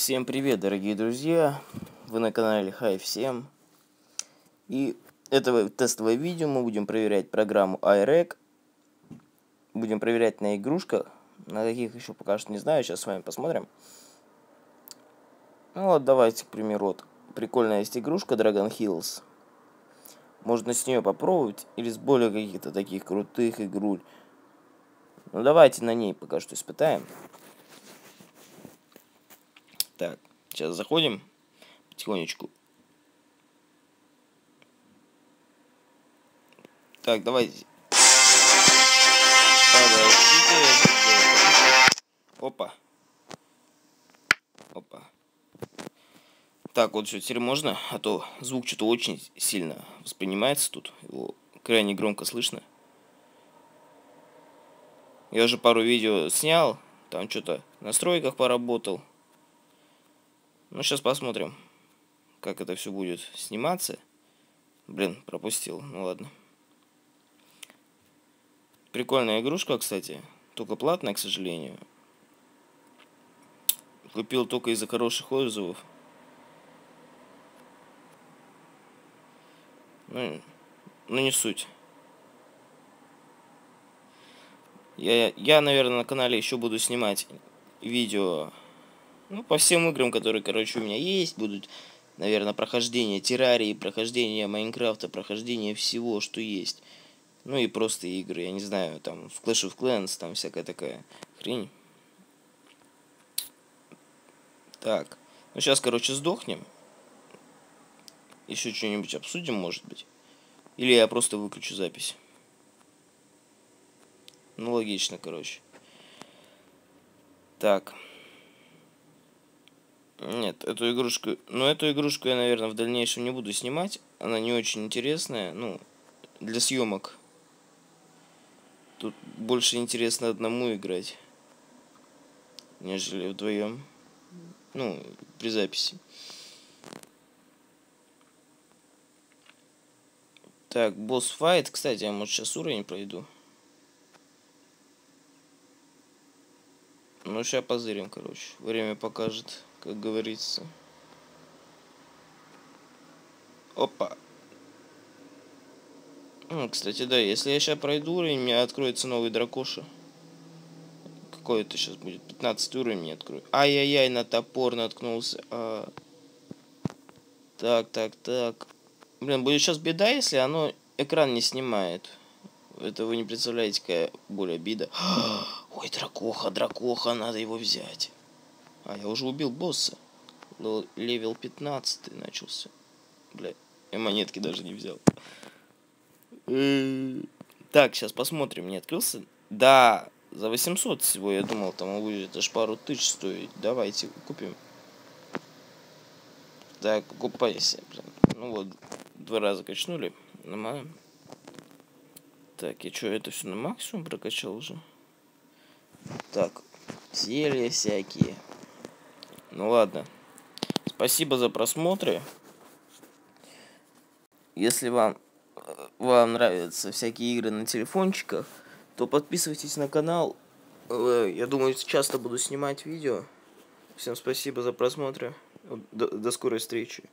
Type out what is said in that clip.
Всем привет, дорогие друзья! Вы на канале Хай всем. И это тестовое видео мы будем проверять программу iRec. Будем проверять на игрушках. На каких еще пока что не знаю. Сейчас с вами посмотрим. Ну вот, давайте, к примеру, вот прикольная есть игрушка Dragon Hills. Можно с нее попробовать. Или с более каких-то таких крутых игруль. Ну давайте на ней пока что испытаем. Так, сейчас заходим потихонечку. Так, давайте. Опа. Опа. Так, вот что, теперь можно, а то звук что-то очень сильно воспринимается тут. Его крайне громко слышно. Я уже пару видео снял, там что-то в настройках поработал. Ну, сейчас посмотрим, как это все будет сниматься. Блин, пропустил. Ну ладно. Прикольная игрушка, кстати. Только платная, к сожалению. Купил только из-за хороших отзывов. Ну, ну не суть. Я, я, наверное, на канале еще буду снимать видео ну, по всем играм, которые, короче, у меня есть, будут, наверное, прохождение террарии, прохождение Майнкрафта, прохождение всего, что есть. Ну и просто игры, я не знаю, там, в Clash of Clans, там всякая такая хрень. Так, ну сейчас, короче, сдохнем. Еще что-нибудь обсудим, может быть. Или я просто выключу запись. Ну, логично, короче. Так. Нет, эту игрушку... Ну, эту игрушку я, наверное, в дальнейшем не буду снимать. Она не очень интересная, ну, для съемок. Тут больше интересно одному играть, нежели вдвоем. Ну, при записи. Так, босс файт. Кстати, я, может, сейчас уровень пройду. Ну, сейчас позырим, короче. Время покажет как говорится. Опа. Кстати, да, если я сейчас пройду уровень, мне откроется новый дракоша. Какой это сейчас будет? 15 уровень мне откроет. Ай-яй-яй, на топор наткнулся. А... Так, так, так. Блин, будет сейчас беда, если оно экран не снимает. Это вы не представляете, какая более обида. Ой, дракоха, дракоха, надо его взять. А, я уже убил босса. Левел 15 начался. Бля, я монетки даже не взял. Так, сейчас посмотрим, не открылся? Да, за 800 всего, я думал, там он будет аж пару тысяч стоить. Давайте купим. Так, покупайся. Блин. Ну вот, два раза качнули. Нормально. Так, я что, это все на максимум прокачал уже? Так, зелья всякие. Ну ладно. Спасибо за просмотры. Если вам, вам нравятся всякие игры на телефончиках, то подписывайтесь на канал. Э, я думаю, часто буду снимать видео. Всем спасибо за просмотр. До, до скорой встречи.